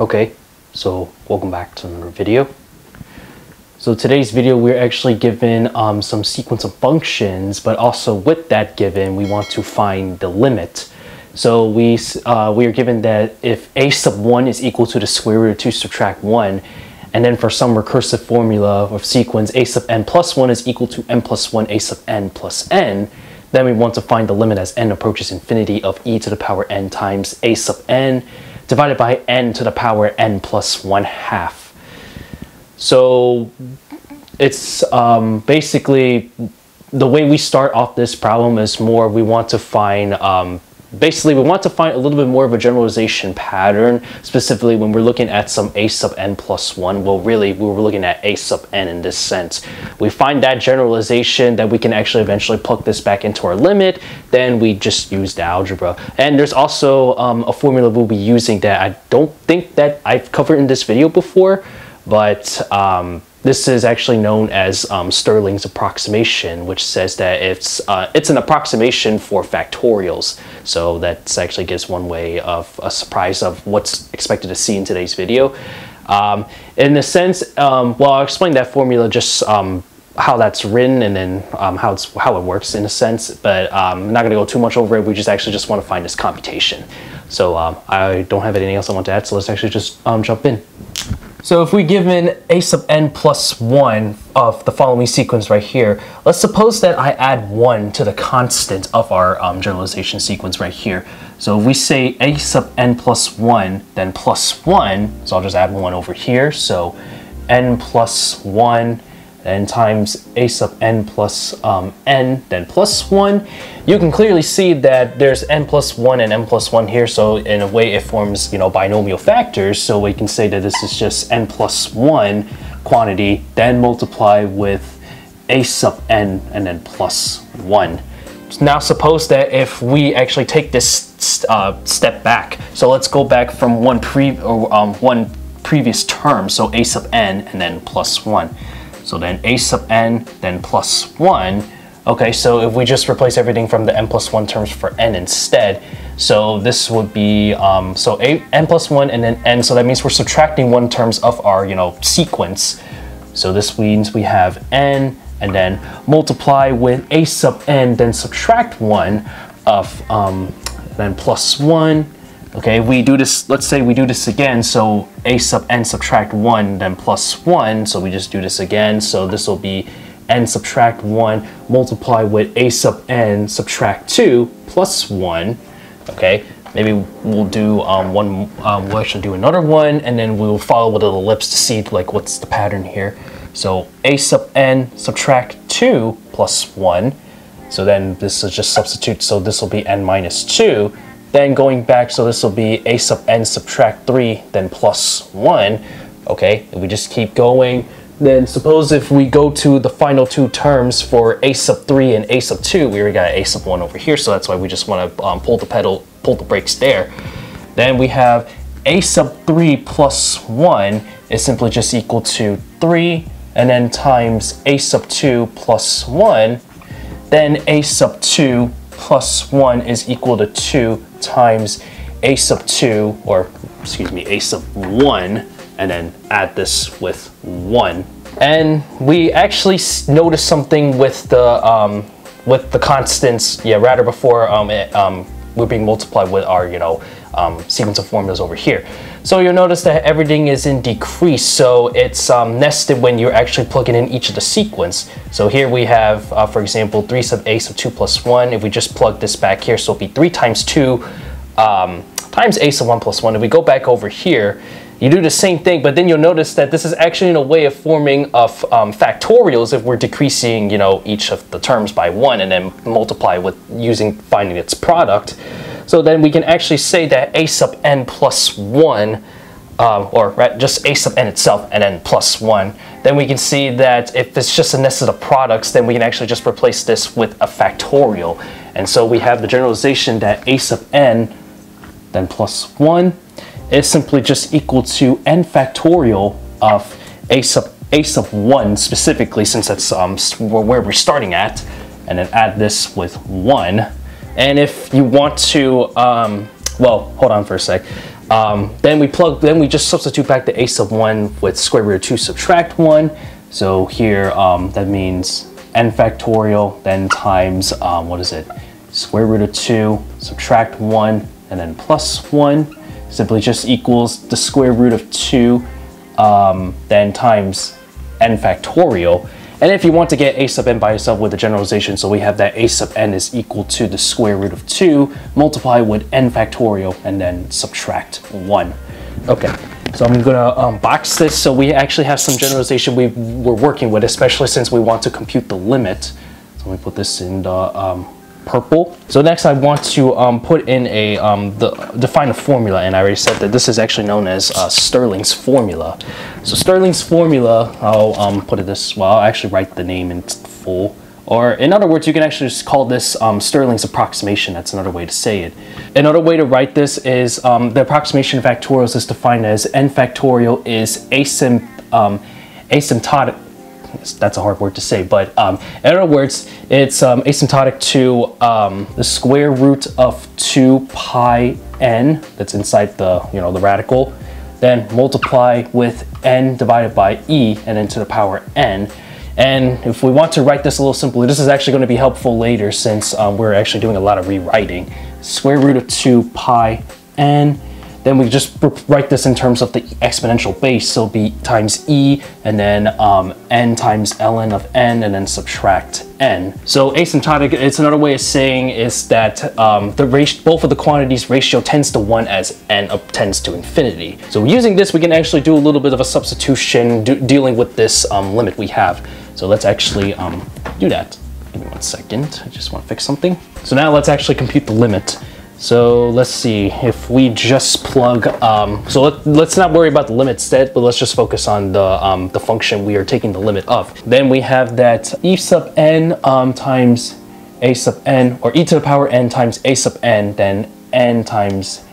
Okay, so welcome back to another video. So today's video, we're actually given um, some sequence of functions, but also with that given, we want to find the limit. So we, uh, we are given that if a sub 1 is equal to the square root of 2 subtract 1, and then for some recursive formula of sequence a sub n plus 1 is equal to n plus 1 a sub n plus n, then we want to find the limit as n approaches infinity of e to the power n times a sub n divided by n to the power n plus 1 half. So it's um, basically the way we start off this problem is more we want to find um, basically we want to find a little bit more of a generalization pattern specifically when we're looking at some a sub n plus 1 well really we were looking at a sub n in this sense. We find that generalization that we can actually eventually plug this back into our limit then we just use the algebra. And there's also um, a formula we'll be using that I don't think that I've covered in this video before but um, this is actually known as um, Stirling's approximation, which says that it's uh, it's an approximation for factorials. So that actually gives one way of a surprise of what's expected to see in today's video. Um, in a sense, um, well, I'll explain that formula just um, how that's written and then um, how it's how it works in a sense. But um, I'm not going to go too much over it. We just actually just want to find this computation. So I don't have anything else I want to add. So let's actually just jump in. So if we give in a sub n plus 1 of the following sequence right here, let's suppose that I add 1 to the constant of our um, generalization sequence right here. So if we say a sub n plus 1, then plus 1, so I'll just add 1 over here. So n plus 1 then times a sub n plus um, n, then plus 1. You can clearly see that there's n plus 1 and n plus 1 here, so in a way it forms you know binomial factors, so we can say that this is just n plus 1 quantity, then multiply with a sub n and then plus 1. Now suppose that if we actually take this uh, step back, so let's go back from one, pre or, um, one previous term, so a sub n and then plus 1. So then a sub n, then plus 1. Okay, so if we just replace everything from the n plus 1 terms for n instead, so this would be, um, so a, n plus 1 and then n, so that means we're subtracting 1 terms of our, you know, sequence. So this means we have n, and then multiply with a sub n, then subtract 1 of, um, then plus 1, Okay, we do this, let's say we do this again, so a sub n subtract 1, then plus 1, so we just do this again, so this will be n subtract 1 multiply with a sub n subtract 2 plus 1, okay? Maybe we'll do um, one, um, we'll actually do another one, and then we'll follow with an ellipse to see like what's the pattern here. So a sub n subtract 2 plus 1, so then this is just substitute, so this will be n minus 2, then going back, so this will be a sub n subtract 3, then plus 1. Okay, we just keep going, then suppose if we go to the final two terms for a sub 3 and a sub 2, we already got a sub 1 over here, so that's why we just want to um, pull the pedal, pull the brakes there. Then we have a sub 3 plus 1 is simply just equal to 3, and then times a sub 2 plus 1, then a sub 2 plus 1 is equal to 2 times a sub 2, or excuse me, a sub 1, and then add this with 1. And we actually noticed something with the um, with the constants, yeah, rather before um, it, um, we're being multiplied with our, you know, um, sequence of formulas over here. So you'll notice that everything is in decrease, so it's um, nested when you're actually plugging in each of the sequence. So here we have, uh, for example, 3 sub a sub 2 plus 1. If we just plug this back here, so it'll be 3 times 2 um, times a sub 1 plus 1. If we go back over here, you do the same thing, but then you'll notice that this is actually in a way of forming of um, factorials if we're decreasing, you know, each of the terms by one and then multiply with using finding its product. So then we can actually say that a sub n plus 1, um, or right, just a sub n itself and then plus 1, then we can see that if it's just a nested of products, then we can actually just replace this with a factorial. And so we have the generalization that a sub n then plus 1 is simply just equal to n factorial of a sub a sub 1 specifically since that's um, where we're starting at and then add this with 1 and if you want to um, well, hold on for a sec. Um, then we plug, then we just substitute back the a sub 1 with square root of 2 subtract 1. So here, um, that means n factorial, then times, um, what is it? Square root of 2, subtract 1, and then plus 1. Simply just equals the square root of 2, um, then times n factorial. And if you want to get a sub n by itself with the generalization, so we have that a sub n is equal to the square root of 2, multiply with n factorial, and then subtract 1. Okay, so I'm gonna um, box this so we actually have some generalization we were working with, especially since we want to compute the limit. So let me put this in the um, purple. So next I want to um, put in a, um, the, define a formula and I already said that this is actually known as uh, Stirling's formula. So Stirling's formula, I'll um, put it this, well I'll actually write the name in full. Or in other words, you can actually just call this um, Stirling's approximation. That's another way to say it. Another way to write this is um, the approximation of factorials is defined as n factorial is asym um, asymptotic that's a hard word to say, but um, in other words, it's um, asymptotic to um, the square root of 2 pi n that's inside the, you know, the radical, then multiply with n divided by e and then to the power n. And if we want to write this a little simply, this is actually going to be helpful later since um, we're actually doing a lot of rewriting. Square root of 2 pi n then we just write this in terms of the exponential base, so it'll be times e, and then um, n times ln of n, and then subtract n. So asymptotic, it's another way of saying is that um, the ratio, both of the quantities ratio tends to 1 as n tends to infinity. So using this, we can actually do a little bit of a substitution dealing with this um, limit we have. So let's actually um, do that. Give me one second, I just want to fix something. So now let's actually compute the limit. So let's see if we just plug, um, so let, us not worry about the limit set, but let's just focus on the, um, the function we are taking the limit of. Then we have that e sub n um, times a sub n, or e to the power n times a sub n, then n times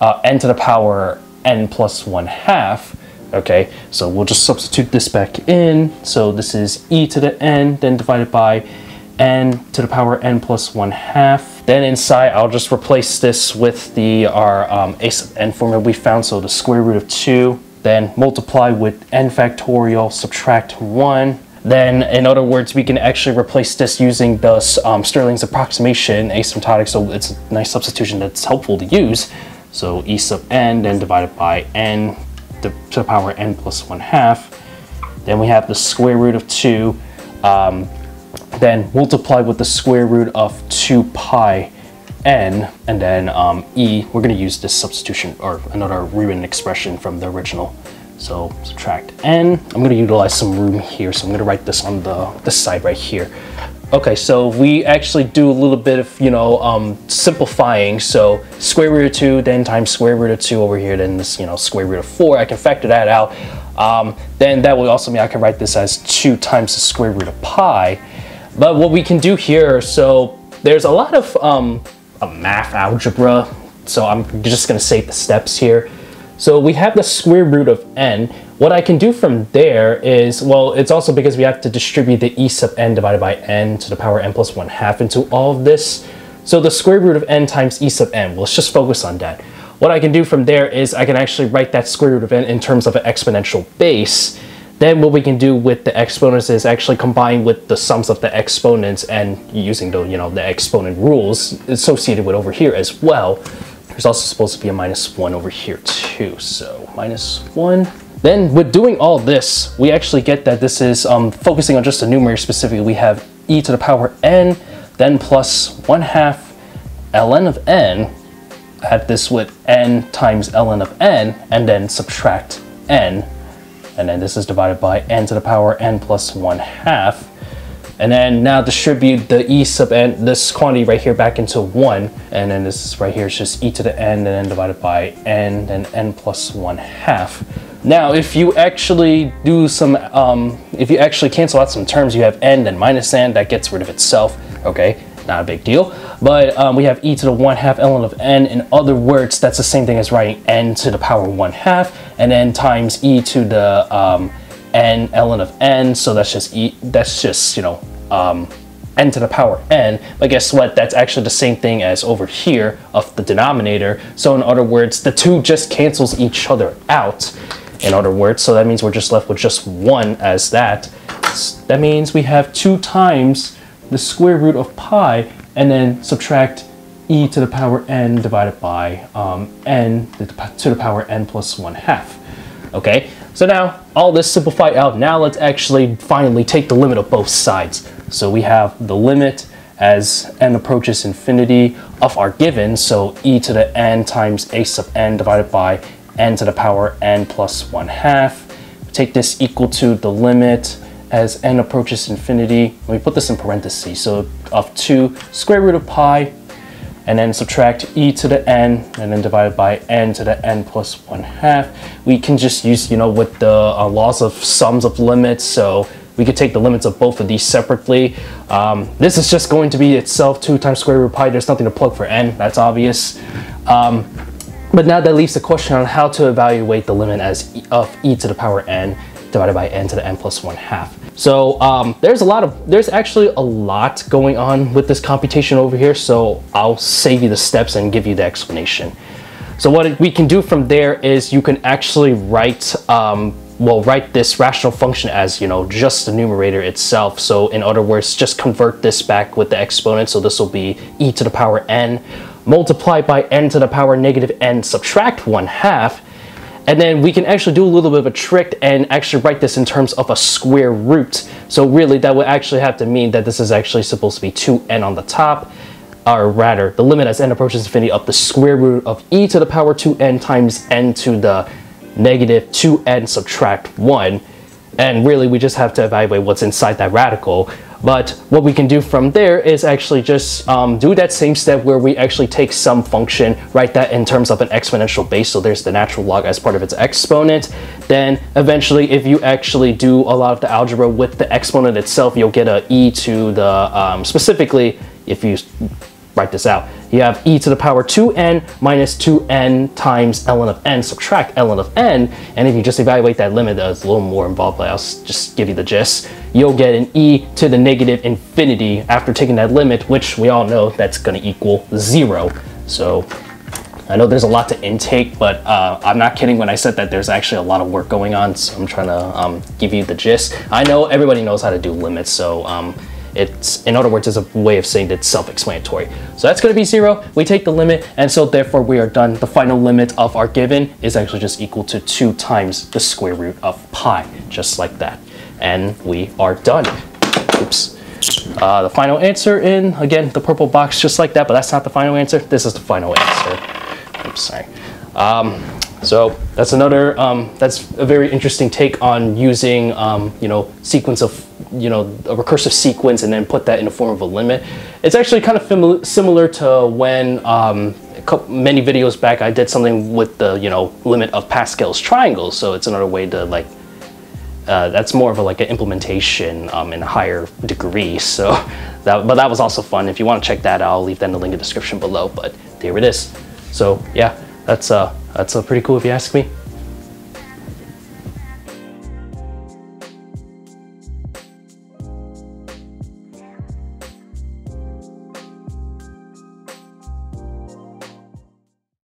uh, n to the power n plus 1 half. Okay, so we'll just substitute this back in. So this is e to the n, then divided by n to the power n plus 1 half. Then inside, I'll just replace this with the our um, a sub n formula we found, so the square root of 2, then multiply with n factorial, subtract 1. Then, in other words, we can actually replace this using the um, Stirling's approximation, asymptotic, so it's a nice substitution that's helpful to use. So e sub n, then divided by n to the power n plus 1 half. Then we have the square root of 2 um, then multiply with the square root of 2 pi n, and then um, e, we're going to use this substitution or another rewritten expression from the original. So subtract n. I'm going to utilize some room here, so I'm going to write this on the this side right here. Okay, so we actually do a little bit of, you know, um, simplifying. So square root of 2, then times square root of 2 over here, then this, you know, square root of 4. I can factor that out. Um, then that will also mean I can write this as 2 times the square root of pi. But what we can do here, so there's a lot of um, math algebra, so I'm just gonna say the steps here. So we have the square root of n. What I can do from there is, well, it's also because we have to distribute the e sub n divided by n to the power n plus 1 half into all of this. So the square root of n times e sub n, well, let's just focus on that. What I can do from there is I can actually write that square root of n in terms of an exponential base. Then what we can do with the exponents is actually combine with the sums of the exponents and using the, you know, the exponent rules associated with over here as well. There's also supposed to be a minus one over here too. So minus one. Then with doing all this, we actually get that this is um, focusing on just the numerator specifically. We have e to the power n, then plus one half ln of n, add this with n times ln of n, and then subtract n and then this is divided by n to the power n plus 1 half. And then now distribute the e sub n, this quantity right here back into 1. And then this right here is just e to the n and then divided by n and n plus 1 half. Now, if you actually do some, um, if you actually cancel out some terms, you have n and minus n, that gets rid of itself, okay? Not a big deal. But um, we have e to the 1 half ln of n. In other words, that's the same thing as writing n to the power 1 half and then times e to the um, n ln of n. So that's just e, that's just, you know, um, n to the power n. But guess what? That's actually the same thing as over here of the denominator. So in other words, the two just cancels each other out. In other words, so that means we're just left with just one as that. That means we have two times the square root of pi and then subtract e to the power n divided by um, n to the power n plus 1 half. Okay, so now all this simplified out. Now let's actually finally take the limit of both sides. So we have the limit as n approaches infinity of our given, so e to the n times a sub n divided by n to the power n plus 1 half. Take this equal to the limit as n approaches infinity. Let me put this in parentheses. So of 2 square root of pi and then subtract e to the n and then divided by n to the n plus 1 half. We can just use, you know, with the uh, laws of sums of limits. So we could take the limits of both of these separately. Um, this is just going to be itself 2 times square root of pi. There's nothing to plug for n. That's obvious. Um, but now that leaves the question on how to evaluate the limit as e of e to the power n divided by n to the n plus 1 half. So um, there's a lot of, there's actually a lot going on with this computation over here. So I'll save you the steps and give you the explanation. So what we can do from there is you can actually write, um, well, write this rational function as, you know, just the numerator itself. So in other words, just convert this back with the exponent. So this will be e to the power n multiplied by n to the power negative n subtract 1 half and then we can actually do a little bit of a trick and actually write this in terms of a square root. So really that would actually have to mean that this is actually supposed to be 2n on the top, or rather the limit as n approaches infinity of the square root of e to the power 2n times n to the negative 2n subtract 1. And really we just have to evaluate what's inside that radical. But what we can do from there is actually just um, do that same step where we actually take some function, write that in terms of an exponential base. So there's the natural log as part of its exponent. Then eventually, if you actually do a lot of the algebra with the exponent itself, you'll get a e to the, um, specifically, if you write this out. You have e to the power 2n minus 2n times ln of n, subtract ln of n, and if you just evaluate that limit, that's a little more involved, but I'll just give you the gist. You'll get an e to the negative infinity after taking that limit, which we all know that's gonna equal zero. So I know there's a lot to intake, but uh, I'm not kidding when I said that there's actually a lot of work going on, so I'm trying to um, give you the gist. I know everybody knows how to do limits, so um, it's, in other words, is a way of saying that it's self-explanatory. So that's going to be zero. We take the limit, and so therefore we are done. The final limit of our given is actually just equal to two times the square root of pi, just like that. And we are done. Oops. Uh, the final answer in, again, the purple box, just like that, but that's not the final answer. This is the final answer. Oops, sorry. Um, so that's another, um, that's a very interesting take on using, um, you know, sequence of, you know, a recursive sequence and then put that in the form of a limit. It's actually kind of similar to when um, many videos back I did something with the, you know, limit of Pascal's triangles. So it's another way to like, uh, that's more of a, like an implementation um, in a higher degree. So that, but that was also fun. If you want to check that out, I'll leave that in the link in the description below, but there it is. So yeah, that's uh, that's uh, pretty cool if you ask me.